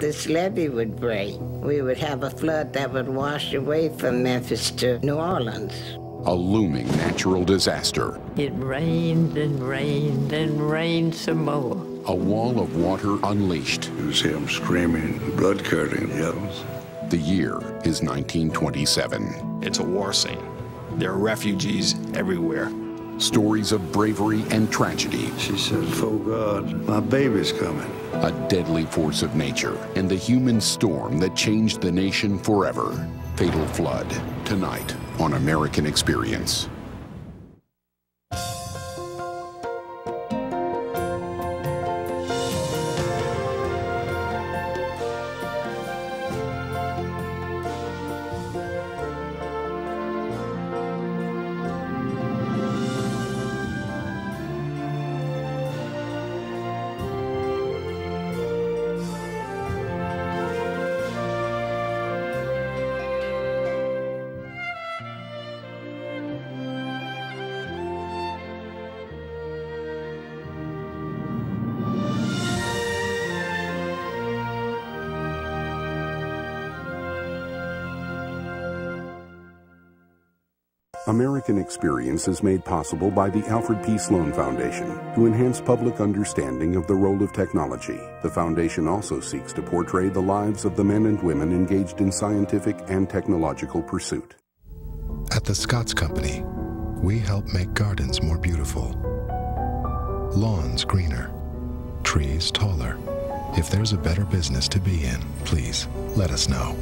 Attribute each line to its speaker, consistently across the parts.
Speaker 1: this levee would break, we would have a flood that would wash away from Memphis to New Orleans.
Speaker 2: A looming natural disaster.
Speaker 3: It rained and rained and rained some more.
Speaker 2: A wall of water unleashed.
Speaker 4: You see them screaming, blood curdling yells.
Speaker 2: The year is 1927.
Speaker 5: It's a war scene. There are refugees everywhere.
Speaker 2: Stories of bravery and tragedy.
Speaker 4: She said, "For God, my baby's coming."
Speaker 2: A deadly force of nature and the human storm that changed the nation forever. Fatal flood tonight on American Experience. American Experience is made possible by the Alfred P. Sloan Foundation to enhance public understanding of the role of technology. The foundation also seeks to portray the lives of the men and women engaged in scientific and technological pursuit.
Speaker 6: At the Scotts Company, we help make gardens more beautiful, lawns greener, trees taller. If there's a better business to be in, please let us know.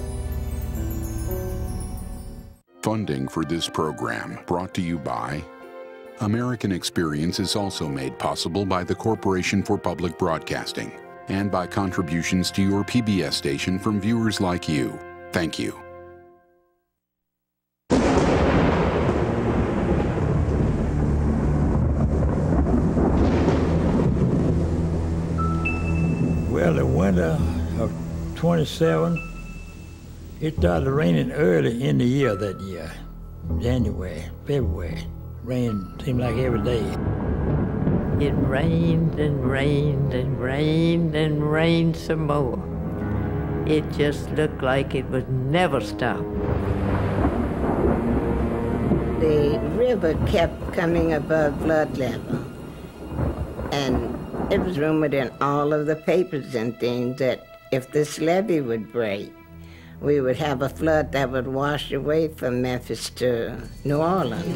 Speaker 2: Funding for this program brought to you by American Experience is also made possible by the Corporation for Public Broadcasting and by contributions to your PBS station from viewers like you. Thank you.
Speaker 7: Well, the winter of 27, it started raining early in the year that year, January, February. Rain seemed like every day.
Speaker 3: It rained and rained and rained and rained some more. It just looked like it would never stop.
Speaker 1: The river kept coming above flood level. And it was rumored in all of the papers and things that if this levee would break, we would have a flood that would wash away from Memphis to New Orleans.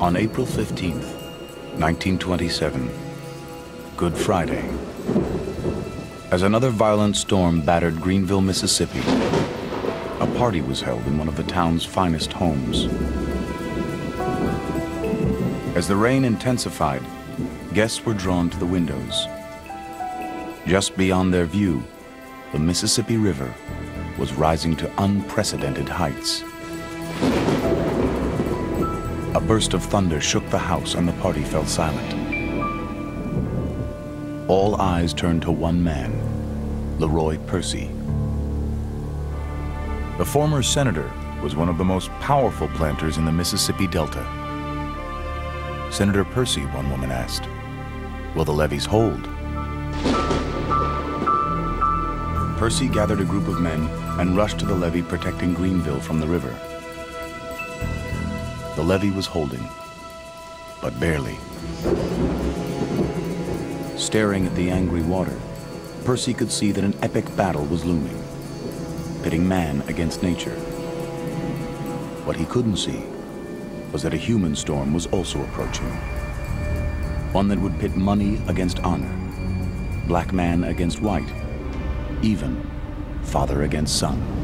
Speaker 8: On April 15th, 1927, Good Friday, as another violent storm battered Greenville, Mississippi, a party was held in one of the town's finest homes. As the rain intensified, guests were drawn to the windows. Just beyond their view, the Mississippi River was rising to unprecedented heights. A burst of thunder shook the house and the party fell silent. All eyes turned to one man, Leroy Percy. The former senator was one of the most powerful planters in the Mississippi Delta. Senator Percy, one woman asked, will the levees hold? Percy gathered a group of men and rushed to the levee protecting Greenville from the river. The levee was holding, but barely. Staring at the angry water, Percy could see that an epic battle was looming, pitting man against nature. What he couldn't see was that a human storm was also approaching. One that would pit money against honor, black man against white, even father against son.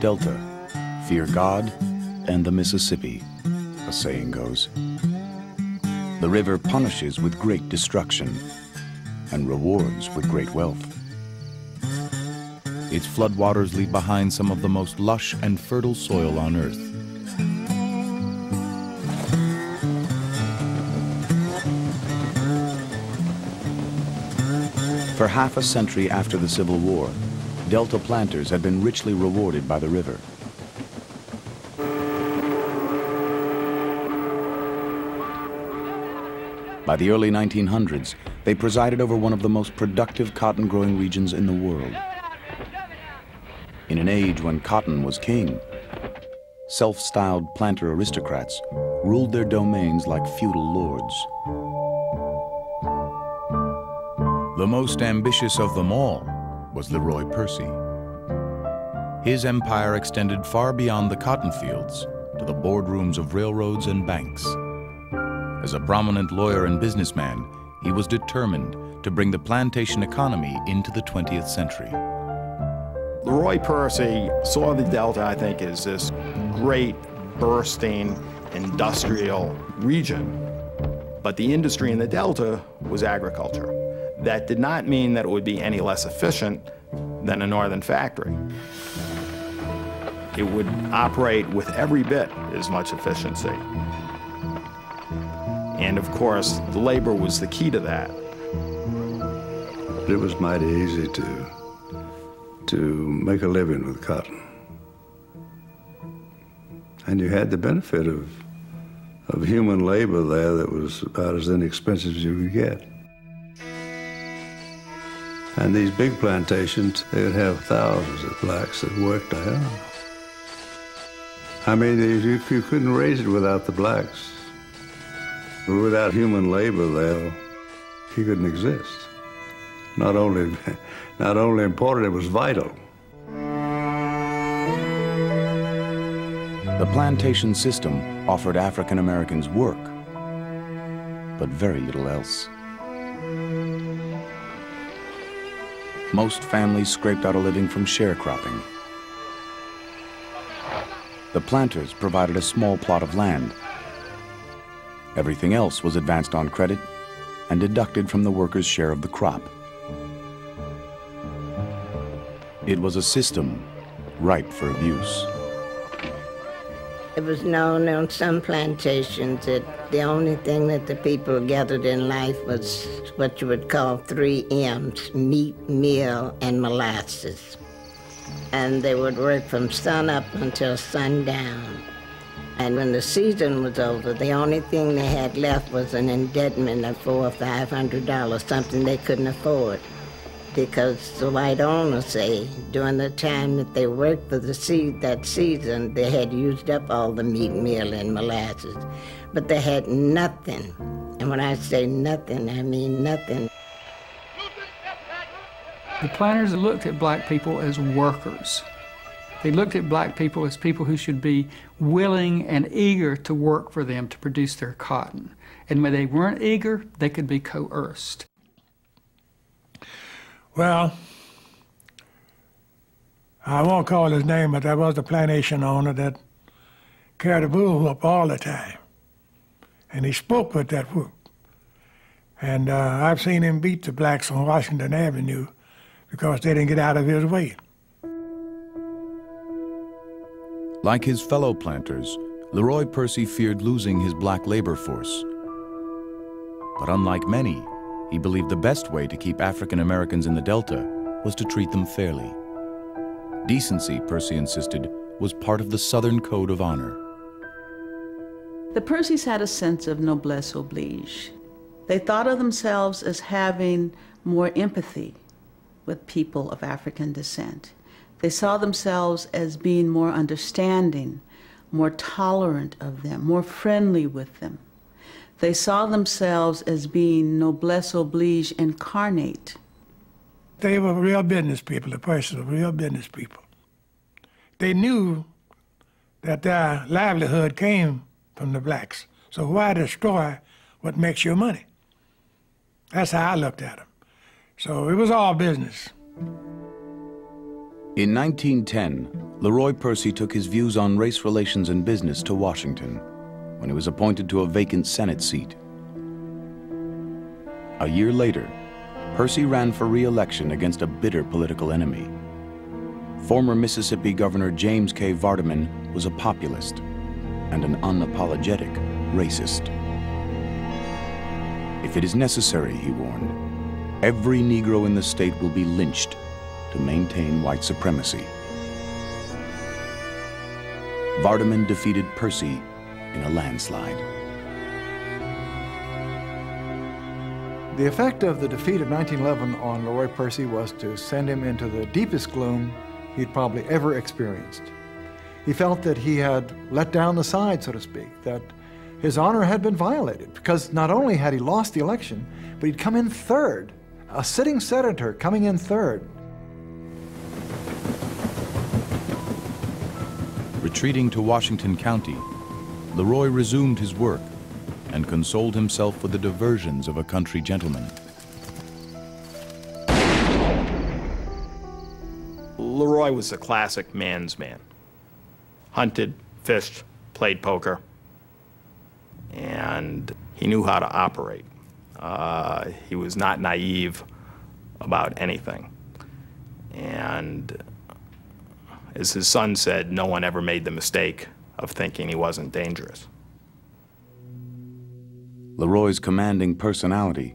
Speaker 8: Delta fear God and the Mississippi, a saying goes. The river punishes with great destruction and rewards with great wealth. Its floodwaters leave behind some of the most lush and fertile soil on earth. For half a century after the Civil War, Delta planters had been richly rewarded by the river. By the early 1900s, they presided over one of the most productive cotton growing regions in the world. In an age when cotton was king, self-styled planter aristocrats ruled their domains like feudal lords. The most ambitious of them all was Leroy Percy. His empire extended far beyond the cotton fields to the boardrooms of railroads and banks. As a prominent lawyer and businessman, he was determined to bring the plantation economy into the 20th century.
Speaker 5: Leroy Percy saw the Delta, I think, as this great, bursting, industrial region. But the industry in the Delta was agriculture. That did not mean that it would be any less efficient than a northern factory. It would operate with every bit as much efficiency. And of course, the labor was the key to that.
Speaker 4: It was mighty easy to, to make a living with cotton. And you had the benefit of, of human labor there that was about as inexpensive as you could get. And these big plantations, they would have thousands of blacks that worked there. I mean, you, you couldn't raise it without the blacks. Without human labor there, he couldn't exist. Not only, not only important, it was vital.
Speaker 8: The plantation system offered African Americans work, but very little else. Most families scraped out a living from sharecropping. The planters provided a small plot of land Everything else was advanced on credit and deducted from the worker's share of the crop. It was a system ripe for abuse.
Speaker 1: It was known on some plantations that the only thing that the people gathered in life was what you would call three M's meat, meal, and molasses. And they would work from sun up until sundown. And when the season was over, the only thing they had left was an indebtment of four or five hundred dollars, something they couldn't afford. Because the white owners say during the time that they worked for the seed that season, they had used up all the meat, meal, and molasses. But they had nothing. And when I say nothing, I mean nothing.
Speaker 9: The planters looked at black people as workers. They looked at black people as people who should be willing and eager to work for them to produce their cotton. And when they weren't eager, they could be coerced.
Speaker 10: Well, I won't call his name, but there was a plantation owner that carried a bull whoop all the time. And he spoke with that whoop. And uh, I've seen him beat the blacks on Washington Avenue because they didn't get out of his way.
Speaker 8: Like his fellow planters, Leroy Percy feared losing his black labor force. But unlike many, he believed the best way to keep African Americans in the Delta was to treat them fairly. Decency, Percy insisted, was part of the Southern Code of Honor.
Speaker 11: The Percys had a sense of noblesse oblige. They thought of themselves as having more empathy with people of African descent. They saw themselves as being more understanding, more tolerant of them, more friendly with them. They saw themselves as being noblesse oblige incarnate.
Speaker 10: They were real business people, the Percys were real business people. They knew that their livelihood came from the blacks. So why destroy what makes your money? That's how I looked at them. So it was all business.
Speaker 8: In 1910, Leroy Percy took his views on race relations and business to Washington when he was appointed to a vacant Senate seat. A year later, Percy ran for re-election against a bitter political enemy. Former Mississippi Governor James K. Vardaman was a populist and an unapologetic racist. If it is necessary, he warned, every Negro in the state will be lynched to maintain white supremacy. Vardaman defeated Percy in a landslide.
Speaker 12: The effect of the defeat of 1911 on Leroy Percy was to send him into the deepest gloom he'd probably ever experienced. He felt that he had let down the side, so to speak, that his honor had been violated because not only had he lost the election, but he'd come in third, a sitting senator coming in third.
Speaker 8: Retreating to Washington County, Leroy resumed his work and consoled himself with the diversions of a country gentleman.
Speaker 5: Leroy was a classic man's man. Hunted, fished, played poker, and he knew how to operate. Uh, he was not naive about anything. And as his son said, no one ever made the mistake of thinking he wasn't dangerous.
Speaker 8: Leroy's commanding personality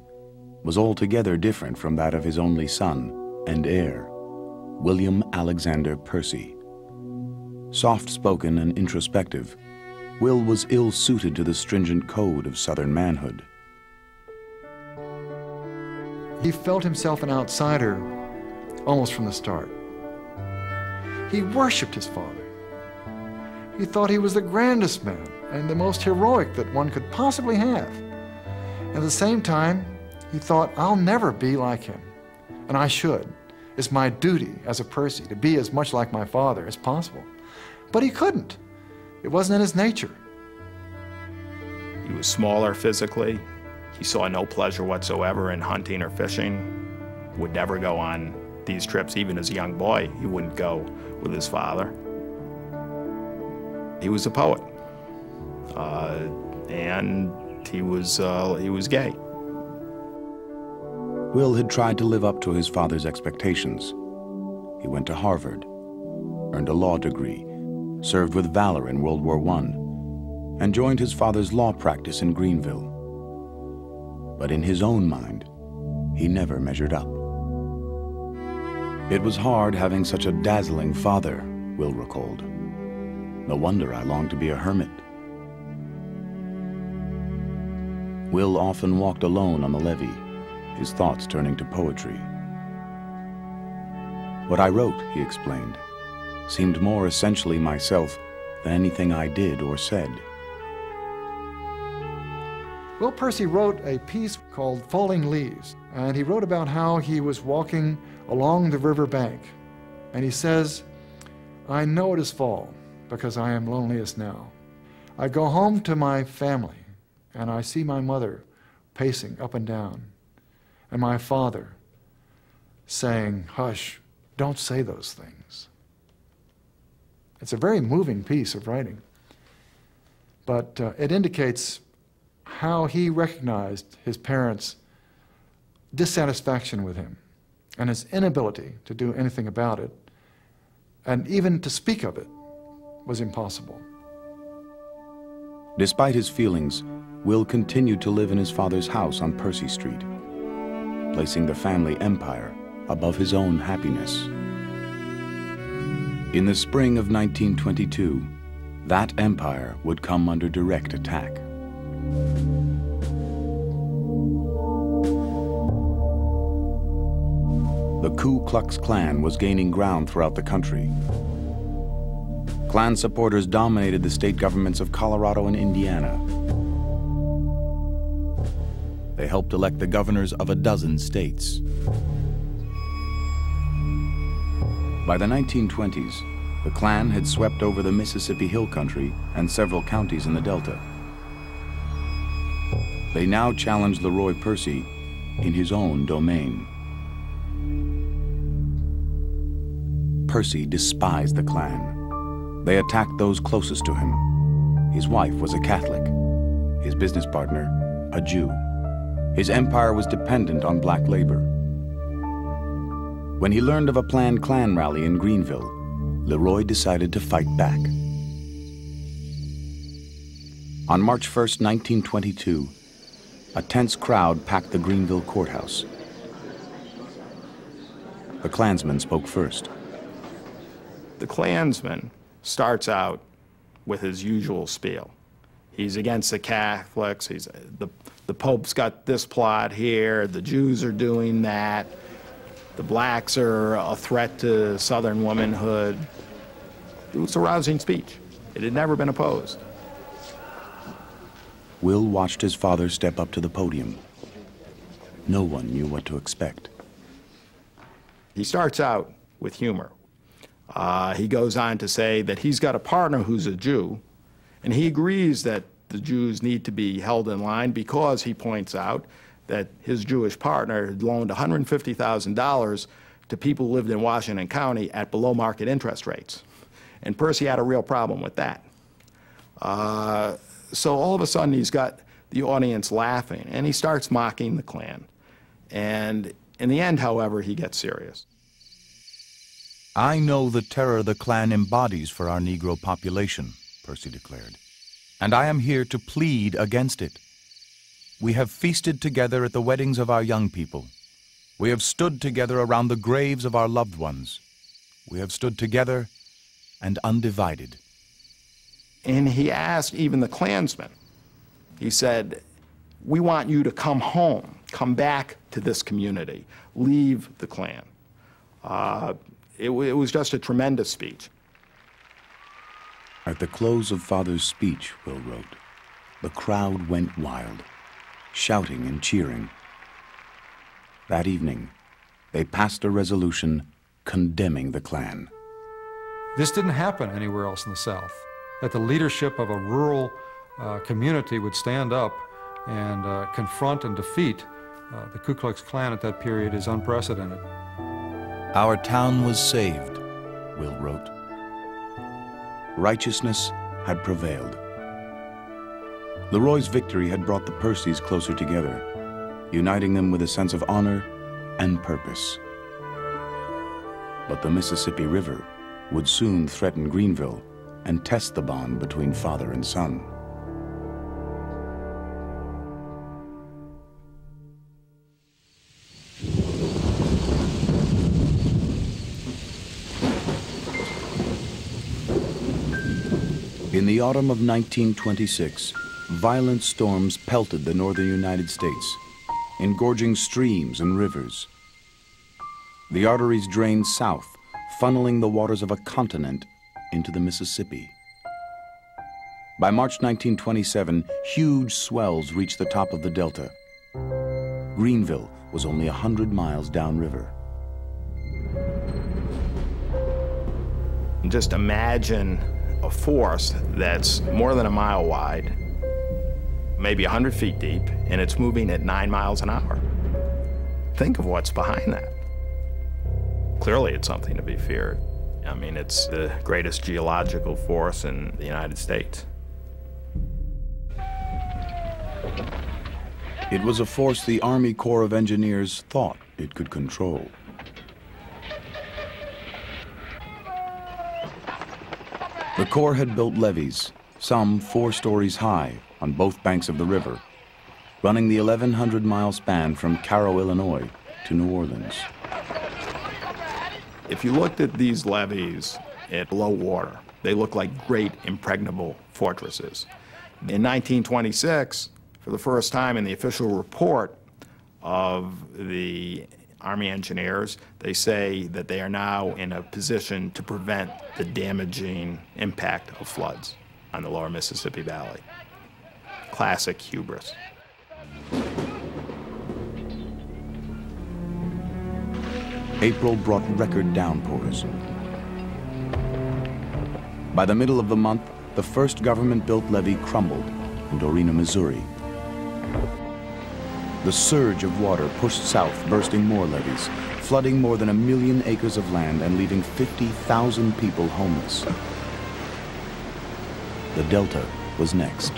Speaker 8: was altogether different from that of his only son and heir, William Alexander Percy. Soft-spoken and introspective, Will was ill-suited to the stringent code of Southern manhood.
Speaker 12: He felt himself an outsider almost from the start. He worshiped his father. He thought he was the grandest man and the most heroic that one could possibly have. At the same time, he thought, I'll never be like him, and I should. It's my duty as a Percy to be as much like my father as possible. But he couldn't. It wasn't in his nature.
Speaker 5: He was smaller physically. He saw no pleasure whatsoever in hunting or fishing. Would never go on these trips, even as a young boy. He wouldn't go with his father. He was a poet, uh, and he was uh, he was gay.
Speaker 8: Will had tried to live up to his father's expectations. He went to Harvard, earned a law degree, served with valor in World War I, and joined his father's law practice in Greenville. But in his own mind, he never measured up. It was hard having such a dazzling father, Will recalled. No wonder I longed to be a hermit. Will often walked alone on the levee, his thoughts turning to poetry. What I wrote, he explained, seemed more essentially myself than anything I did or said.
Speaker 12: Will Percy wrote a piece called Falling Leaves, and he wrote about how he was walking along the river bank. And he says, I know it is fall because I am loneliest now. I go home to my family and I see my mother pacing up and down, and my father saying, Hush, don't say those things. It's a very moving piece of writing, but uh, it indicates how he recognized his parents' dissatisfaction with him and his inability to do anything about it, and even to speak of it was impossible.
Speaker 8: Despite his feelings, Will continued to live in his father's house on Percy Street, placing the family empire above his own happiness. In the spring of 1922, that empire would come under direct attack. The Ku Klux Klan was gaining ground throughout the country. Klan supporters dominated the state governments of Colorado and Indiana, they helped elect the governors of a dozen states. By the 1920s, the Klan had swept over the Mississippi Hill Country and several counties in the Delta. They now challenged Leroy Percy in his own domain. Percy despised the Klan. They attacked those closest to him. His wife was a Catholic, his business partner, a Jew. His empire was dependent on black labor. When he learned of a planned Klan rally in Greenville, Leroy decided to fight back. On March 1, 1922, a tense crowd packed the Greenville courthouse. The Klansmen spoke first.
Speaker 5: The Klansman starts out with his usual spiel. He's against the Catholics. He's uh, the the Pope's got this plot here. The Jews are doing that. The blacks are a threat to Southern womanhood. It was a rousing speech. It had never been opposed.
Speaker 8: Will watched his father step up to the podium. No one knew what to expect.
Speaker 5: He starts out with humor. Uh, he goes on to say that he's got a partner who's a Jew, and he agrees that the Jews need to be held in line because he points out that his Jewish partner had loaned $150,000 to people who lived in Washington County at below market interest rates. And Percy had a real problem with that. Uh, so all of a sudden he's got the audience laughing and he starts mocking the Klan. And in the end, however, he gets serious.
Speaker 13: I know the terror the Klan embodies for our Negro population, Percy declared, and I am here to plead against it. We have feasted together at the weddings of our young people. We have stood together around the graves of our loved ones. We have stood together and undivided.
Speaker 5: And he asked even the Klansmen, he said, We want you to come home, come back to this community, leave the Klan. Uh, it, it was just a tremendous speech.
Speaker 8: At the close of Father's speech, Will wrote, the crowd went wild, shouting and cheering. That evening, they passed a resolution condemning the Klan.
Speaker 14: This didn't happen anywhere else in the South. That the leadership of a rural uh, community would stand up and uh, confront and defeat uh, the Ku Klux Klan at that period is unprecedented.
Speaker 13: Our town was saved, Will wrote.
Speaker 8: Righteousness had prevailed. Leroy's victory had brought the Percys closer together, uniting them with a sense of honor and purpose. But the Mississippi River would soon threaten Greenville and test the bond between father and son. In the autumn of 1926, violent storms pelted the northern United States, engorging streams and rivers. The arteries drained south, funneling the waters of a continent into the Mississippi. By March 1927, huge swells reached the top of the delta. Greenville was only 100 miles downriver.
Speaker 5: Just imagine a force that's more than a mile wide, maybe 100 feet deep, and it's moving at nine miles an hour. Think of what's behind that. Clearly, it's something to be feared. I mean, it's the greatest geological force in the United States.
Speaker 8: It was a force the Army Corps of Engineers thought it could control. The Corps had built levees, some four stories high, on both banks of the river, running the 1,100 mile span from Cairo, Illinois to New Orleans.
Speaker 5: If you looked at these levees at low water, they look like great impregnable fortresses. In 1926, for the first time in the official report of the Army engineers, they say that they are now in a position to prevent the damaging impact of floods on the lower Mississippi Valley. Classic hubris.
Speaker 8: April brought record downpours. By the middle of the month, the first government-built levee crumbled in Dorena, Missouri. The surge of water pushed south, bursting more levees, flooding more than a million acres of land and leaving 50,000 people homeless. The Delta was next.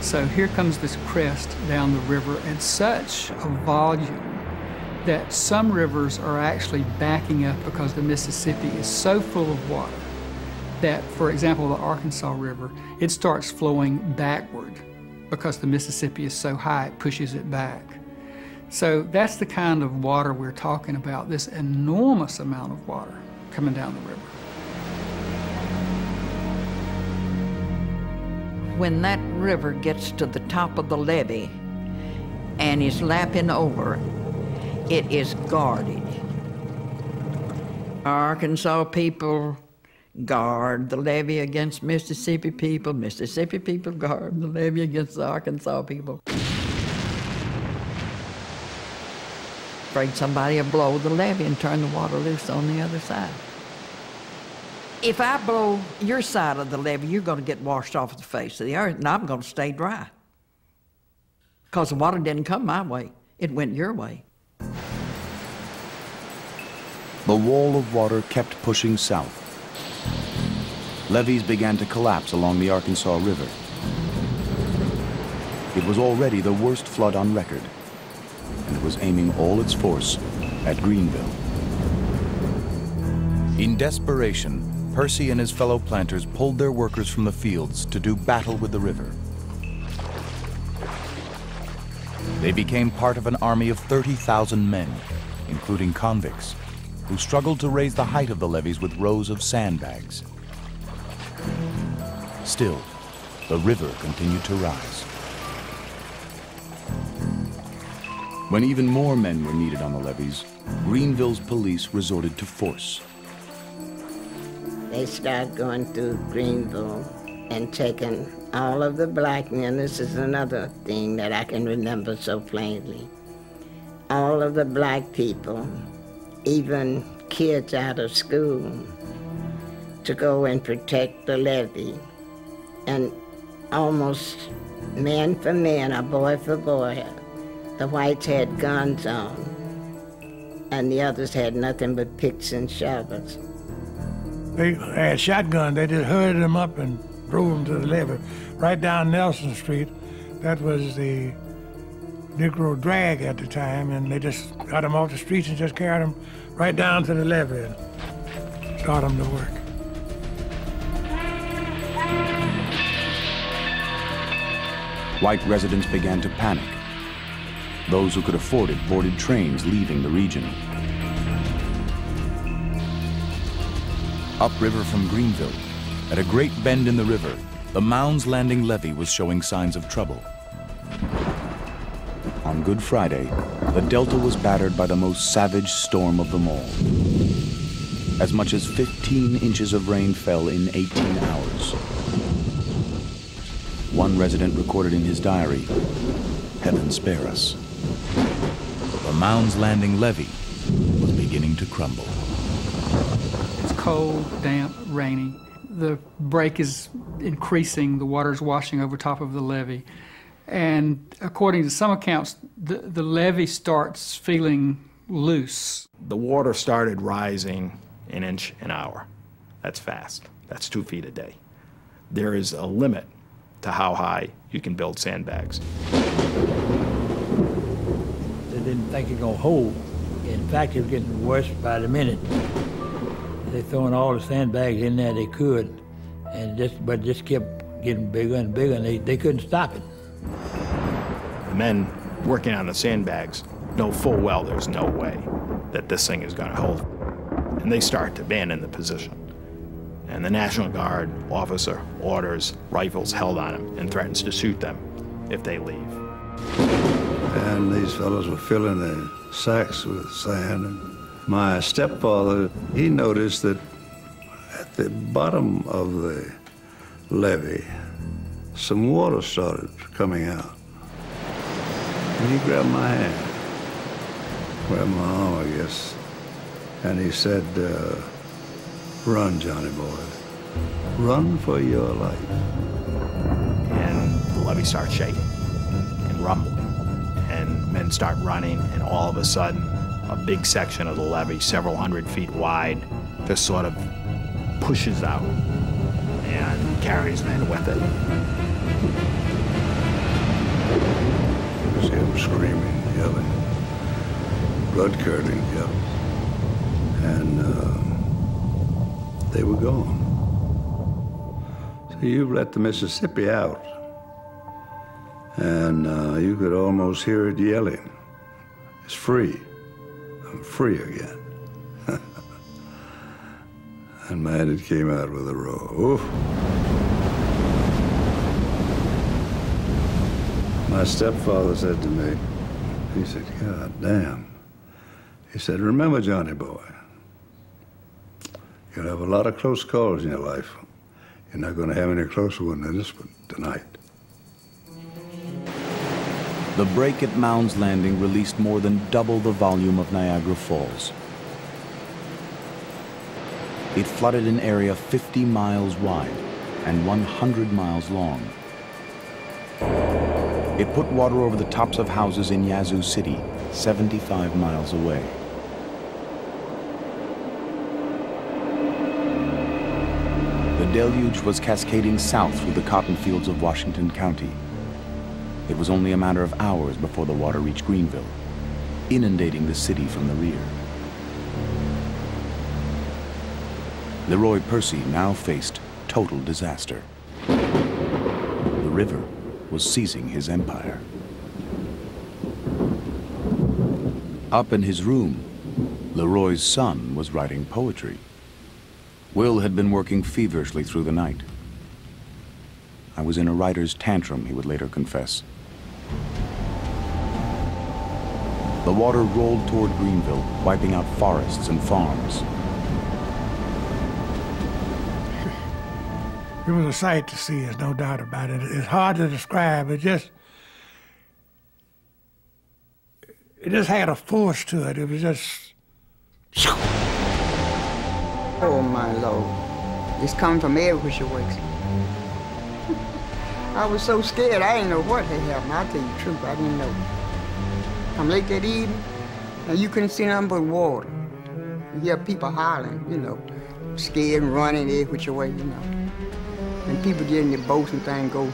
Speaker 9: So here comes this crest down the river at such a volume that some rivers are actually backing up because the Mississippi is so full of water that, for example, the Arkansas River, it starts flowing backward because the Mississippi is so high, it pushes it back. So that's the kind of water we're talking about, this enormous amount of water coming down the river.
Speaker 3: When that river gets to the top of the levee and is lapping over, it is guarded. Arkansas people guard the levee against Mississippi people. Mississippi people guard the levee against the Arkansas people. Afraid somebody will blow the levee and turn the water loose on the other side. If I blow your side of the levee, you're going to get washed off the face of the earth, and I'm going to stay dry. Because the water didn't come my way, it went your way.
Speaker 8: The wall of water kept pushing south. Levees began to collapse along the Arkansas River. It was already the worst flood on record, and it was aiming all its force at Greenville.
Speaker 13: In desperation, Percy and his fellow planters pulled their workers from the fields to do battle with the river. They became part of an army of 30,000 men, including convicts, who struggled to raise the height of the levees with rows of sandbags. Still, the river continued to rise.
Speaker 8: When even more men were needed on the levees, Greenville's police resorted to force.
Speaker 1: They start going through Greenville and taking all of the black men. This is another thing that I can remember so plainly. All of the black people, even kids out of school, to go and protect the levee. And almost man for man, or boy for boy, the whites had guns on, and the others had nothing but picks and shovels.
Speaker 10: They had shotguns. They just herded them up and drove them to the levee. Right down Nelson Street, that was the Negro drag at the time, and they just got them off the streets and just carried them right down to the levee and taught them to work.
Speaker 8: White residents began to panic. Those who could afford it boarded trains leaving the region.
Speaker 13: Upriver from Greenville, at a great bend in the river, the Mounds Landing levee was showing signs of trouble.
Speaker 8: On Good Friday, the Delta was battered by the most savage storm of them all. As much as 15 inches of rain fell in 18 hours. One resident recorded in his diary, Heaven spare us.
Speaker 13: The Mounds Landing levee was beginning to crumble.
Speaker 9: It's cold, damp, rainy. The break is increasing, the water's washing over top of the levee. And according to some accounts, the, the levee starts feeling loose.
Speaker 5: The water started rising an inch an hour. That's fast. That's two feet a day. There is a limit to how high you can build sandbags.
Speaker 7: They didn't think it was gonna hold. In fact, it was getting worse by the minute. They throwing all the sandbags in there they could, and just but just kept getting bigger and bigger, and they, they couldn't stop it.
Speaker 5: The men working on the sandbags know full well there's no way that this thing is going to hold. And they start to abandon the position. And the National Guard officer orders rifles held on them and threatens to shoot them if they leave.
Speaker 4: And these fellows were filling their sacks with sand. And my stepfather, he noticed that at the bottom of the levee, some water started coming out. And he grabbed my hand, grabbed my arm, I guess, and he said, uh, run, Johnny boy. Run for your life.
Speaker 5: And the levee starts shaking and rumbling. And men start running, and all of a sudden, a big section of the levee, several hundred feet wide, just sort of pushes out and carries men with it.
Speaker 4: Just hear them screaming, yelling, blood curdling yells. And uh, they were gone. So you've let the Mississippi out. And uh, you could almost hear it yelling. It's free. I'm free again. and man, it came out with a roar. Oof. My stepfather said to me, he said, God damn. He said, remember, Johnny boy, you'll have a lot of close calls in your life. You're not going to have any closer one than this one tonight.
Speaker 8: The break at Mound's Landing released more than double the volume of Niagara Falls. It flooded an area 50 miles wide and 100 miles long. It put water over the tops of houses in Yazoo City, 75 miles away. The deluge was cascading south through the cotton fields of Washington County. It was only a matter of hours before the water reached Greenville, inundating the city from the rear. Leroy Percy now faced total disaster. The river was seizing his empire. Up in his room, Leroy's son was writing poetry. Will had been working feverishly through the night. I was in a writer's tantrum, he would later confess. The water rolled toward Greenville, wiping out forests and farms.
Speaker 10: It was a sight to see, there's no doubt about it. It's hard to describe. It just, it just had a force to it. It was just.
Speaker 15: Oh my Lord, it's coming from every which way. I was so scared, I didn't know what had happened. I'll tell you the truth, I didn't know. Come late that evening, and you couldn't see nothing but water. You hear people hollering, you know, scared and running every which way, you know. And people get in their boats and things go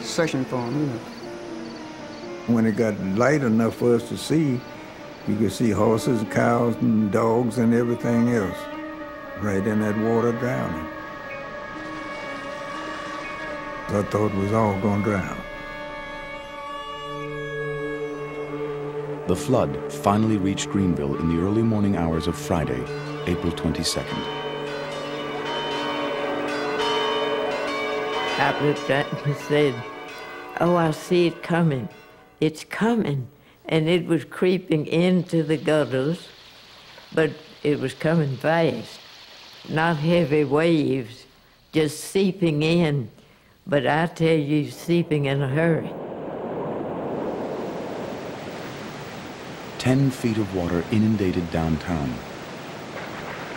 Speaker 15: searching for them, you know.
Speaker 16: When it got light enough for us to see, you could see horses, and cows, and dogs and everything else right in that water drowning. I thought we was all going to drown.
Speaker 8: The flood finally reached Greenville in the early morning hours of Friday, April 22nd.
Speaker 17: I looked at and said, Oh, I see it coming. It's coming. And it was creeping into the gutters, but it was coming fast. Not heavy waves, just seeping in. But I tell you, seeping in a hurry.
Speaker 8: Ten feet of water inundated downtown.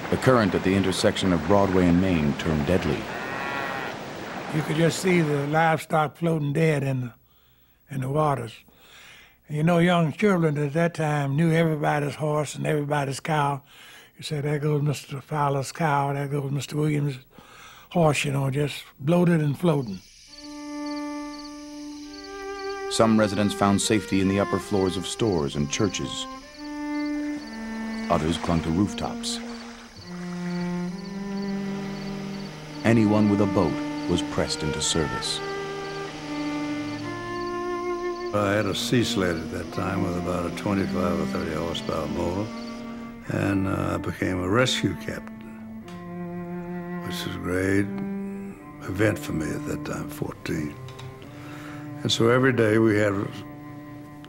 Speaker 8: The current at the intersection of Broadway and Main turned deadly.
Speaker 10: You could just see the livestock floating dead in the, in the waters. You know, young children at that time knew everybody's horse and everybody's cow. You said, there goes Mr. Fowler's cow, there goes Mr. Williams' horse, you know, just bloated and floating.
Speaker 8: Some residents found safety in the upper floors of stores and churches. Others clung to rooftops. Anyone with a boat was pressed into service.
Speaker 4: I had a sea sled at that time with about a 25 or 30 horsepower motor, and uh, I became a rescue captain, which was a great event for me at that time, 14. And so every day we had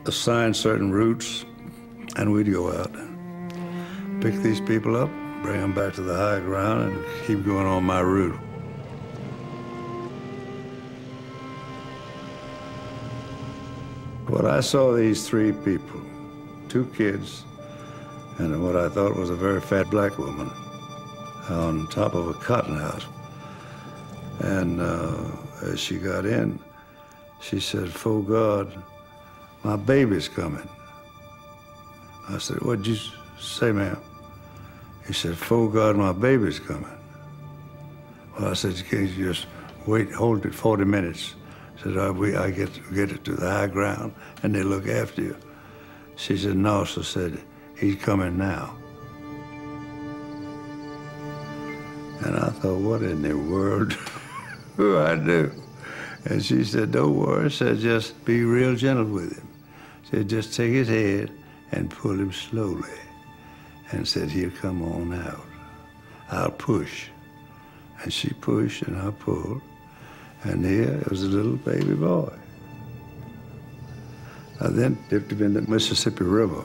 Speaker 4: assigned certain routes, and we'd go out pick these people up, bring them back to the high ground, and keep going on my route. But I saw these three people, two kids, and what I thought was a very fat black woman on top of a cotton house. And uh, as she got in, she said, "For God, my baby's coming." I said, "What'd you say, ma'am?" He said, "For God, my baby's coming." Well, I said, "Can you just wait, hold it 40 minutes, said, oh, we, I get, get it to the high ground and they look after you. She said, no, so said, he's coming now. And I thought, what in the world do I do? And she said, don't worry, said, just be real gentle with him. Said, just take his head and pull him slowly. And said, he'll come on out. I'll push. And she pushed and I pulled. And here was a little baby boy. I then dipped him in the Mississippi River,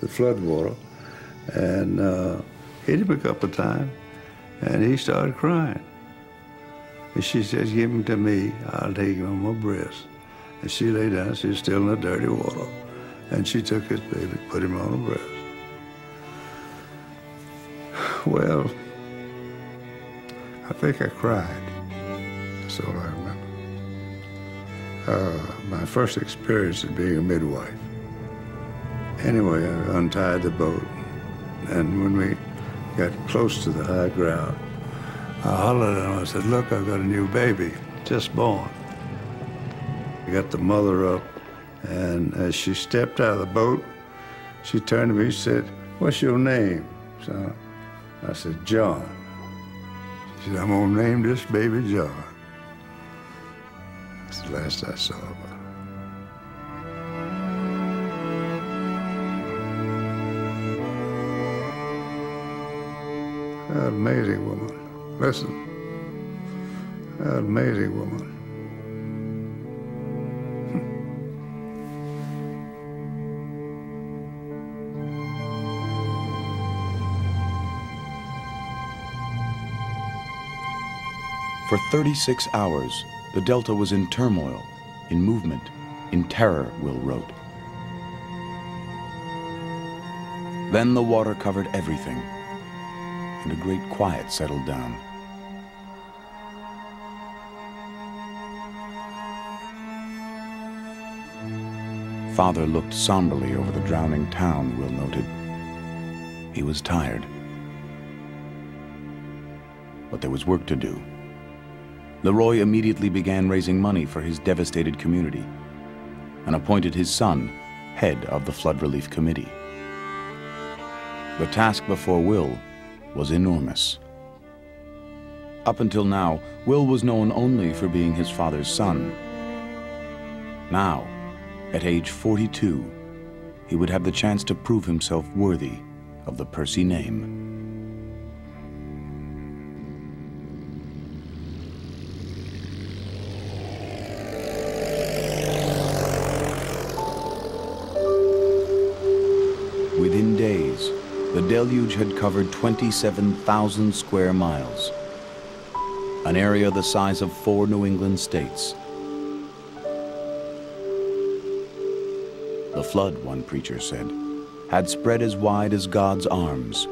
Speaker 4: the flood water, and uh, hit him a couple of times, and he started crying. And she says, give him to me, I'll take him on my breast. And she lay down, she was still in the dirty water, and she took his baby, put him on her breast. Well, I think I cried. That's all I remember. Uh, my first experience of being a midwife. Anyway, I untied the boat, and when we got close to the high ground, I hollered at him. I said, look, I've got a new baby, just born. I got the mother up, and as she stepped out of the boat, she turned to me and said, what's your name, son? I said, John. She said, I'm going to name this baby John. That's the last I saw of her. An amazing woman. Listen. An amazing woman.
Speaker 8: For 36 hours, the Delta was in turmoil, in movement, in terror, Will wrote. Then the water covered everything, and a great quiet settled down. Father looked somberly over the drowning town, Will noted. He was tired. But there was work to do. Leroy immediately began raising money for his devastated community and appointed his son head of the Flood Relief Committee. The task before Will was enormous. Up until now, Will was known only for being his father's son. Now, at age 42, he would have the chance to prove himself worthy of the Percy name. Deluge had covered 27,000 square miles, an area the size of four New England states. The flood, one preacher said, had spread as wide as God's arms.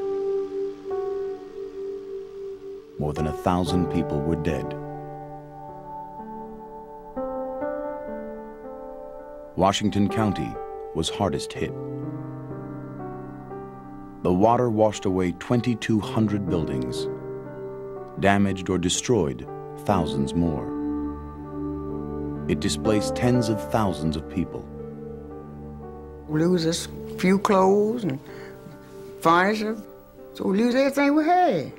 Speaker 8: More than a thousand people were dead. Washington County was hardest hit. The water washed away 2,200 buildings, damaged or destroyed thousands more. It displaced tens of thousands of people.
Speaker 15: We lose a few clothes and furniture, so we lose everything we had.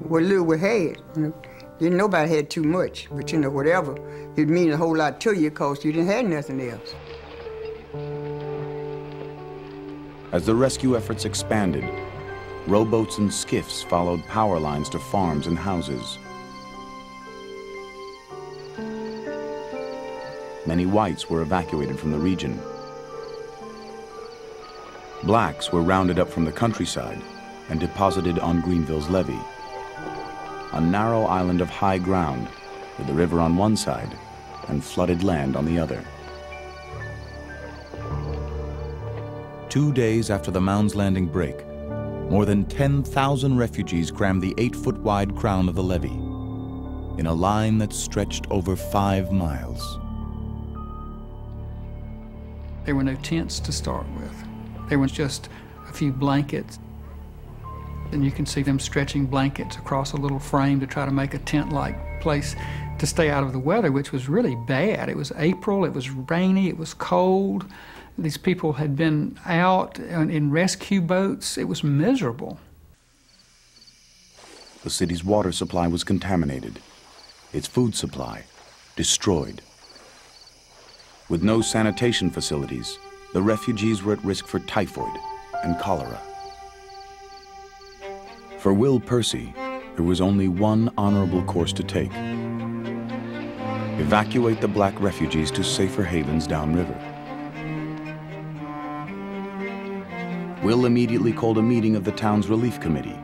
Speaker 15: What little we had, you know, didn't nobody had too much, but you know, whatever, it mean a whole lot to you because you didn't have nothing else.
Speaker 8: As the rescue efforts expanded, rowboats and skiffs followed power lines to farms and houses. Many whites were evacuated from the region. Blacks were rounded up from the countryside and deposited on Greenville's levee, a narrow island of high ground with the river on one side and flooded land on the other. Two days after the Mound's Landing break, more than 10,000 refugees crammed the eight-foot-wide crown of the levee in a line that stretched over five miles.
Speaker 9: There were no tents to start with. There was just a few blankets. And you can see them stretching blankets across a little frame to try to make a tent-like place to stay out of the weather, which was really bad. It was April, it was rainy, it was cold. These people had been out in rescue boats. It was miserable.
Speaker 8: The city's water supply was contaminated, its food supply destroyed. With no sanitation facilities, the refugees were at risk for typhoid and cholera. For Will Percy, there was only one honorable course to take. Evacuate the black refugees to safer havens downriver. Will immediately called a meeting of the town's relief committee.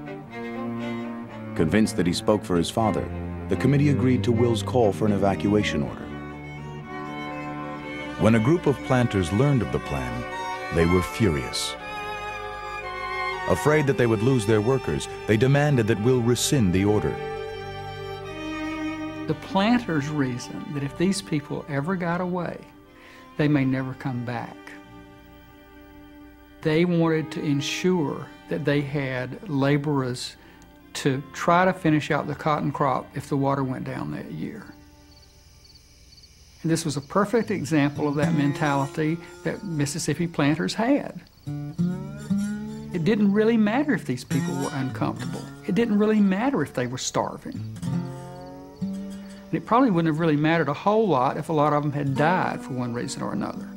Speaker 8: Convinced that he spoke for his father, the committee agreed to Will's call for an evacuation order.
Speaker 13: When a group of planters learned of the plan, they were furious. Afraid that they would lose their workers, they demanded that Will rescind the order.
Speaker 9: The planters reasoned that if these people ever got away, they may never come back. They wanted to ensure that they had laborers to try to finish out the cotton crop if the water went down that year. And this was a perfect example of that mentality that Mississippi planters had. It didn't really matter if these people were uncomfortable. It didn't really matter if they were starving. And it probably wouldn't have really mattered a whole lot if a lot of them had died for one reason or another.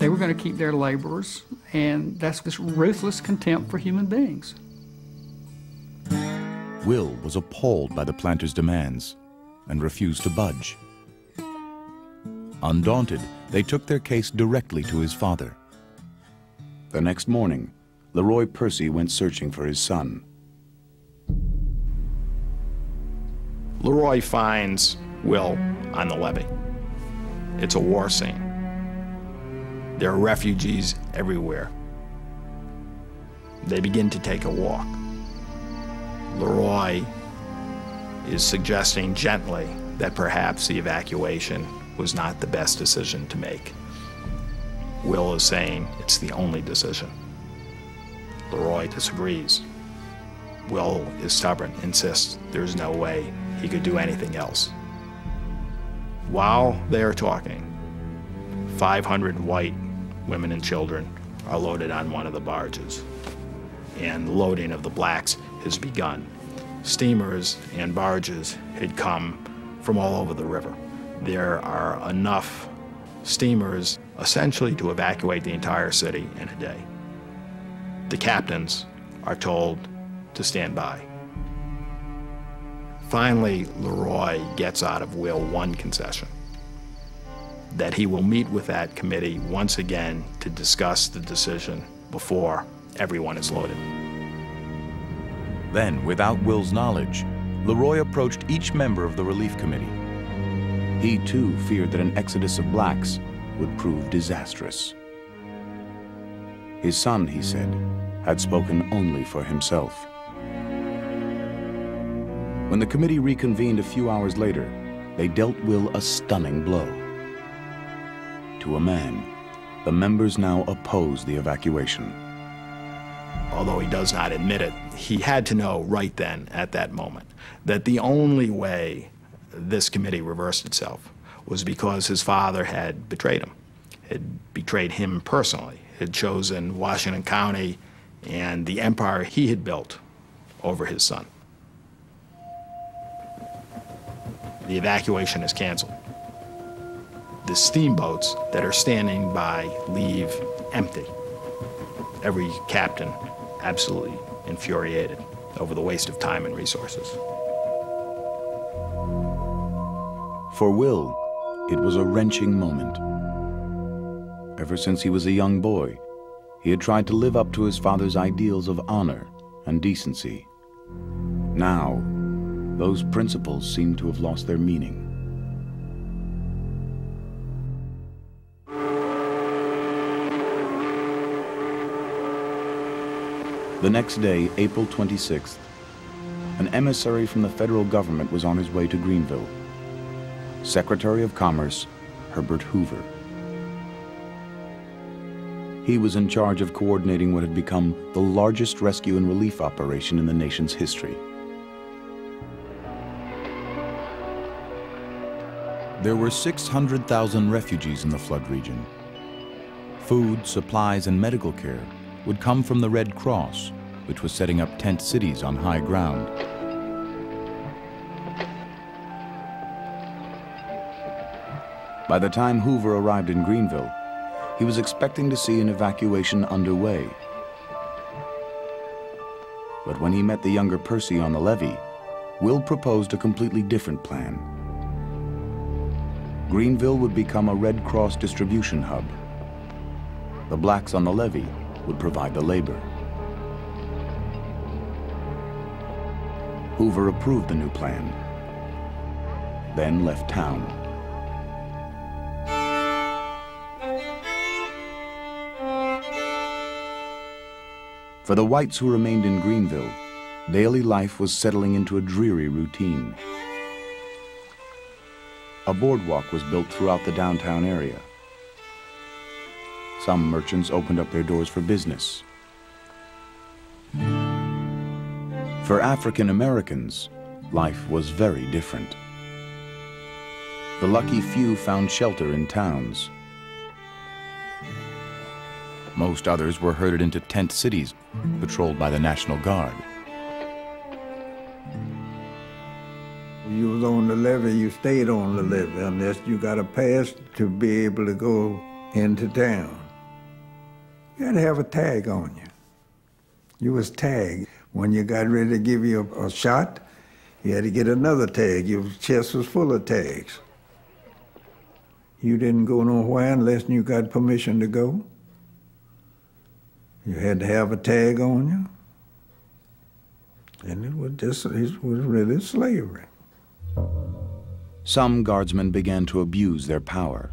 Speaker 9: They were going to keep their laborers, and that's this ruthless contempt for human beings.
Speaker 13: Will was appalled by the planters' demands and refused to budge. Undaunted, they took their case directly to his father.
Speaker 8: The next morning, Leroy Percy went searching for his son.
Speaker 5: Leroy finds Will on the levee. It's a war scene. There are refugees everywhere. They begin to take a walk. Leroy is suggesting gently that perhaps the evacuation was not the best decision to make. Will is saying it's the only decision. Leroy disagrees. Will is stubborn, insists there's no way he could do anything else. While they are talking, 500 white women and children are loaded on one of the barges, and loading of the blacks has begun. Steamers and barges had come from all over the river. There are enough steamers essentially to evacuate the entire city in a day. The captains are told to stand by. Finally, Leroy gets out of Will one concession that he will meet with that committee once again to discuss the decision before everyone is loaded.
Speaker 13: Then, without Will's knowledge, Leroy approached each member of the relief committee.
Speaker 8: He too feared that an exodus of blacks would prove disastrous. His son, he said, had spoken only for himself. When the committee reconvened a few hours later, they dealt Will a stunning blow. To a man, the members now oppose the evacuation.
Speaker 5: Although he does not admit it, he had to know right then, at that moment, that the only way this committee reversed itself was because his father had betrayed him, had betrayed him personally, had chosen Washington County and the empire he had built over his son. The evacuation is canceled. The steamboats that are standing by leave empty. Every captain absolutely infuriated over the waste of time and resources.
Speaker 8: For Will, it was a wrenching moment. Ever since he was a young boy, he had tried to live up to his father's ideals of honor and decency. Now, those principles seemed to have lost their meaning. The next day, April 26th, an emissary from the federal government was on his way to Greenville. Secretary of Commerce Herbert Hoover. He was in charge of coordinating what had become the largest rescue and relief operation in the nation's history. There were 600,000 refugees in the flood region. Food, supplies, and medical care would come from the Red Cross, which was setting up tent cities on high ground. By the time Hoover arrived in Greenville, he was expecting to see an evacuation underway. But when he met the younger Percy on the levee, Will proposed a completely different plan. Greenville would become a Red Cross distribution hub. The blacks on the levee would provide the labor. Hoover approved the new plan, then left town. For the whites who remained in Greenville, daily life was settling into a dreary routine. A boardwalk was built throughout the downtown area. Some merchants opened up their doors for business. For African Americans, life was very different. The lucky few found shelter in towns. Most others were herded into tent cities, patrolled by the National Guard.
Speaker 16: You was on the levee, you stayed on the levee unless you got a pass to be able to go into town. You had to have a tag on you. You was tagged. When you got ready to give you a, a shot, you had to get another tag. Your chest was full of tags. You didn't go nowhere unless you got permission to go. You had to have a tag on you. And it was just, it was really slavery.
Speaker 8: Some guardsmen began to abuse their power.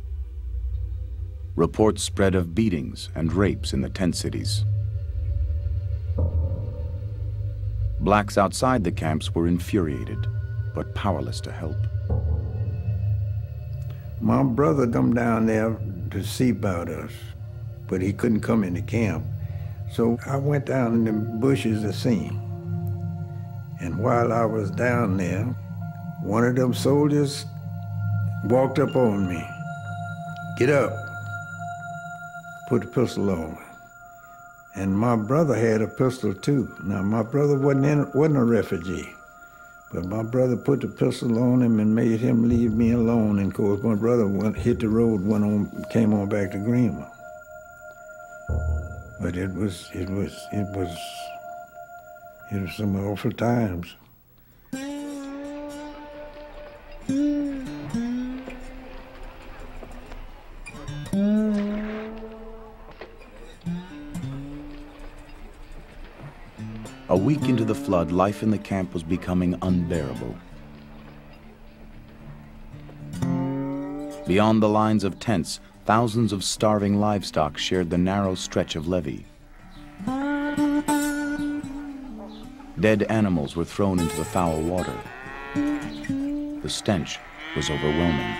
Speaker 8: Reports spread of beatings and rapes in the tent cities. Blacks outside the camps were infuriated, but powerless to help.
Speaker 16: My brother come down there to see about us, but he couldn't come into camp. So I went down in the bushes to see him. And while I was down there, one of them soldiers walked up on me. Get up. Put a pistol on me. And my brother had a pistol too. Now my brother wasn't in, wasn't a refugee, but my brother put the pistol on him and made him leave me alone. And of course, my brother went, hit the road, went on, came on back to Greenville. But it was, it was, it was, it was some awful times.
Speaker 8: A week into the flood, life in the camp was becoming unbearable. Beyond the lines of tents, thousands of starving livestock shared the narrow stretch of levee. Dead animals were thrown into the foul water. The stench was overwhelming.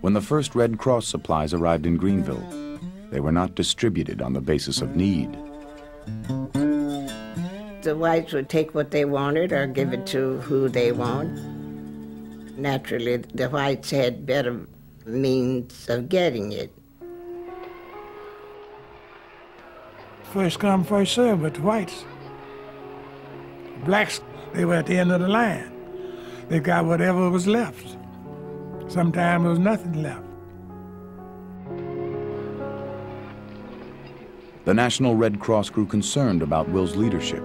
Speaker 8: When the first Red Cross supplies arrived in Greenville, they were not distributed on the basis of need.
Speaker 1: The whites would take what they wanted or give it to who they want. Naturally, the whites had better means of getting it.
Speaker 10: First come, first served with the whites. Blacks, they were at the end of the line. They got whatever was left. Sometimes there was nothing left.
Speaker 8: The National Red Cross grew concerned about Will's leadership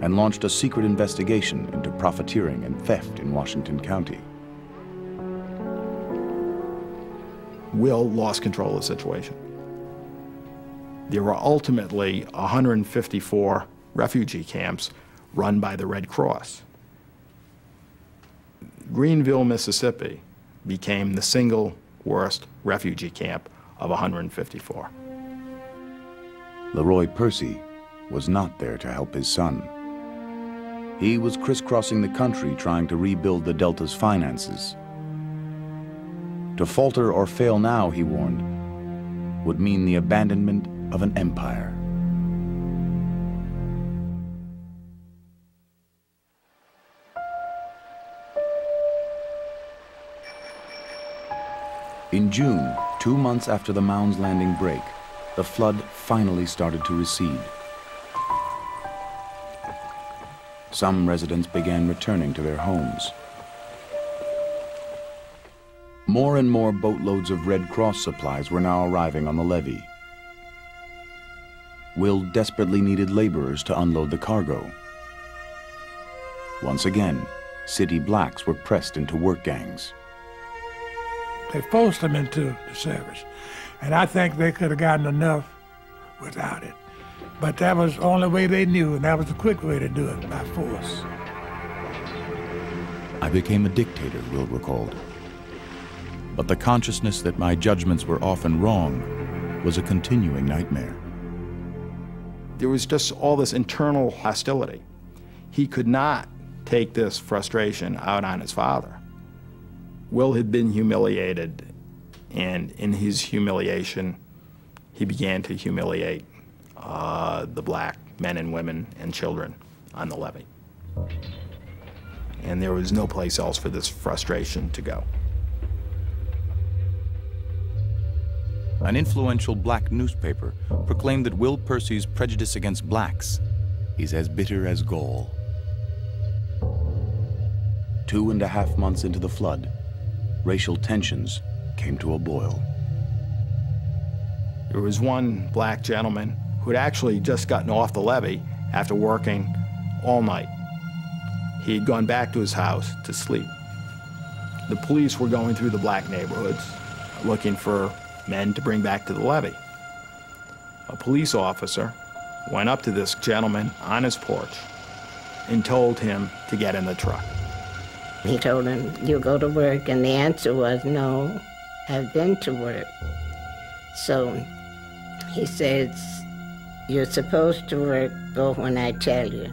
Speaker 8: and launched a secret investigation into profiteering and theft in Washington County.
Speaker 5: Will lost control of the situation. There were ultimately 154 refugee camps run by the Red Cross. Greenville, Mississippi became the single worst refugee camp of 154.
Speaker 8: Leroy Percy was not there to help his son. He was crisscrossing the country trying to rebuild the Delta's finances. To falter or fail now, he warned, would mean the abandonment of an empire. In June, two months after the Mound's Landing break, the flood finally started to recede. Some residents began returning to their homes. More and more boatloads of Red Cross supplies were now arriving on the levee. Will desperately needed laborers to unload the cargo. Once again, city blacks were pressed into work gangs.
Speaker 10: They forced them into the service. And I think they could have gotten enough without it. But that was the only way they knew, and that was the quick way to do it, by force.
Speaker 13: I became a dictator, Will recalled. But the consciousness that my judgments were often wrong was a continuing nightmare.
Speaker 5: There was just all this internal hostility. He could not take this frustration out on his father. Will had been humiliated, and in his humiliation, he began to humiliate uh, the black men and women and children on the levee. And there was no place else for this frustration to go.
Speaker 13: An influential black newspaper proclaimed that Will Percy's prejudice against blacks is as bitter as gall.
Speaker 8: Two and a half months into the flood, racial tensions came to a boil.
Speaker 5: There was one black gentleman who had actually just gotten off the levee after working all night. He had gone back to his house to sleep. The police were going through the black neighborhoods looking for men to bring back to the levee. A police officer went up to this gentleman on his porch and told him to get in the truck.
Speaker 1: He told him, You go to work, and the answer was, No, I've been to work. So he says, You're supposed to work, go when I tell you.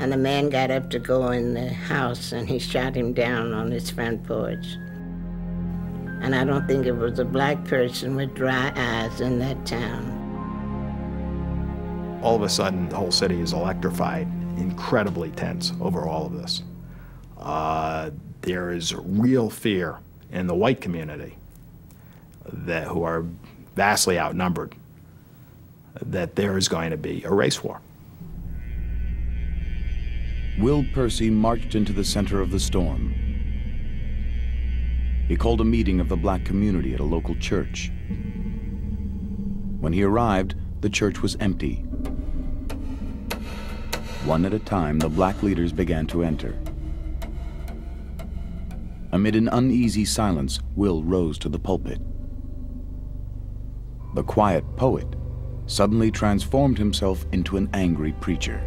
Speaker 1: And the man got up to go in the house, and he shot him down on his front porch. And I don't think it was a black person with dry eyes in that town.
Speaker 5: All of a sudden, the whole city is electrified, incredibly tense over all of this. Uh, there is real fear in the white community that who are vastly outnumbered that there is going to be a race war.
Speaker 8: Will Percy marched into the center of the storm. He called a meeting of the black community at a local church. When he arrived, the church was empty. One at a time, the black leaders began to enter. Amid an uneasy silence, Will rose to the pulpit. The quiet poet suddenly transformed himself into an angry preacher.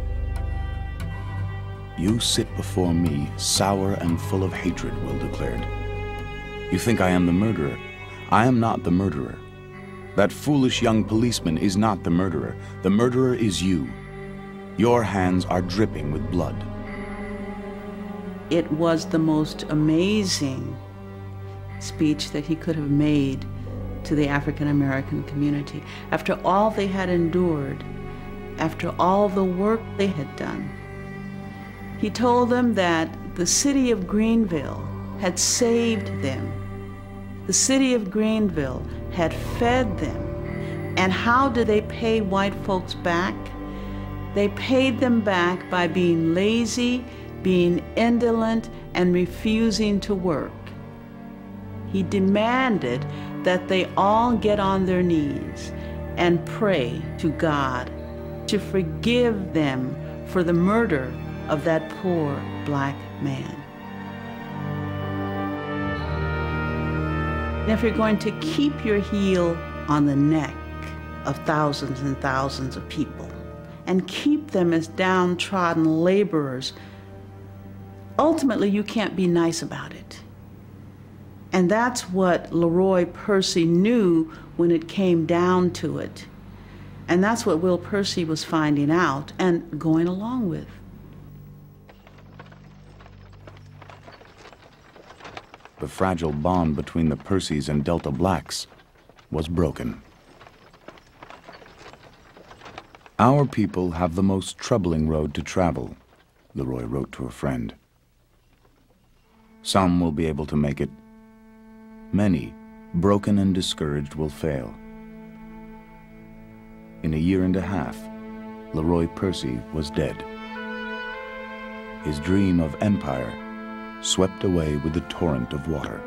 Speaker 8: You sit before me, sour and full of hatred, Will declared. You think I am the murderer. I am not the murderer. That foolish young policeman is not the murderer. The murderer is you. Your hands are dripping with blood.
Speaker 11: It was the most amazing speech that he could have made to the African American community. After all they had endured, after all the work they had done, he told them that the city of Greenville had saved them. The city of Greenville had fed them. And how did they pay white folks back? They paid them back by being lazy, being indolent, and refusing to work. He demanded that they all get on their knees and pray to God to forgive them for the murder of that poor black man. If you're going to keep your heel on the neck of thousands and thousands of people and keep them as downtrodden laborers, ultimately you can't be nice about it. And that's what Leroy Percy knew when it came down to it. And that's what Will Percy was finding out and going along with.
Speaker 8: the fragile bond between the Percys and Delta Blacks was broken. Our people have the most troubling road to travel, Leroy wrote to a friend. Some will be able to make it. Many, broken and discouraged, will fail. In a year and a half, Leroy Percy was dead. His dream of empire swept away with the torrent of water.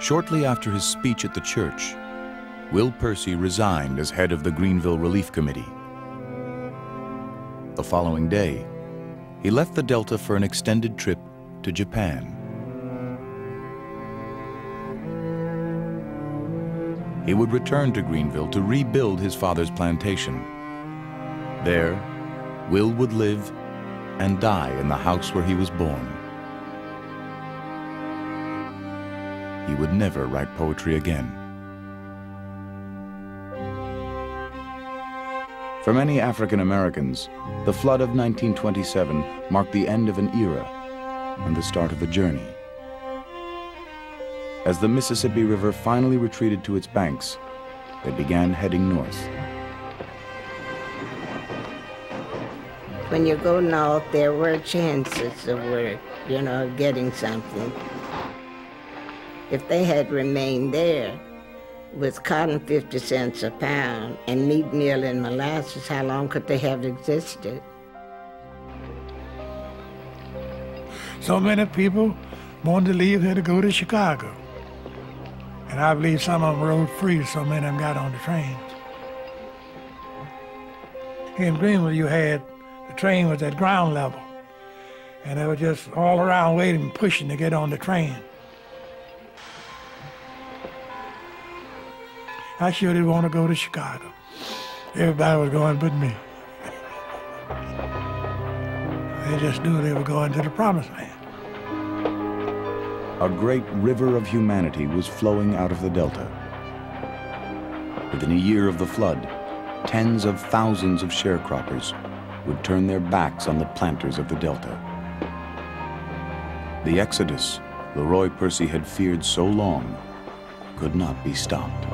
Speaker 8: Shortly after his speech at the church, Will Percy resigned as head of the Greenville Relief Committee. The following day, he left the Delta for an extended trip to Japan. He would return to Greenville to rebuild his father's plantation. There, Will would live and die in the house where he was born. He would never write poetry again. For many African Americans, the flood of 1927 marked the end of an era and the start of a journey. As the Mississippi River finally retreated to its banks, they began heading north.
Speaker 1: When you go north, there were chances of work, you know, getting something. If they had remained there, with cotton 50 cents a pound and meat meal and molasses, how long could they have existed?
Speaker 10: So many people wanted to leave here to go to Chicago. And I believe some of them rode free, so many of them got on the trains. In Greenville, you had the train was at ground level, and they were just all around waiting, and pushing to get on the train. I sure didn't want to go to Chicago. Everybody was going but me. They just knew they were going to the promised land.
Speaker 8: A great river of humanity was flowing out of the Delta. Within a year of the flood, tens of thousands of sharecroppers would turn their backs on the planters of the Delta. The exodus Leroy Percy had feared so long could not be stopped.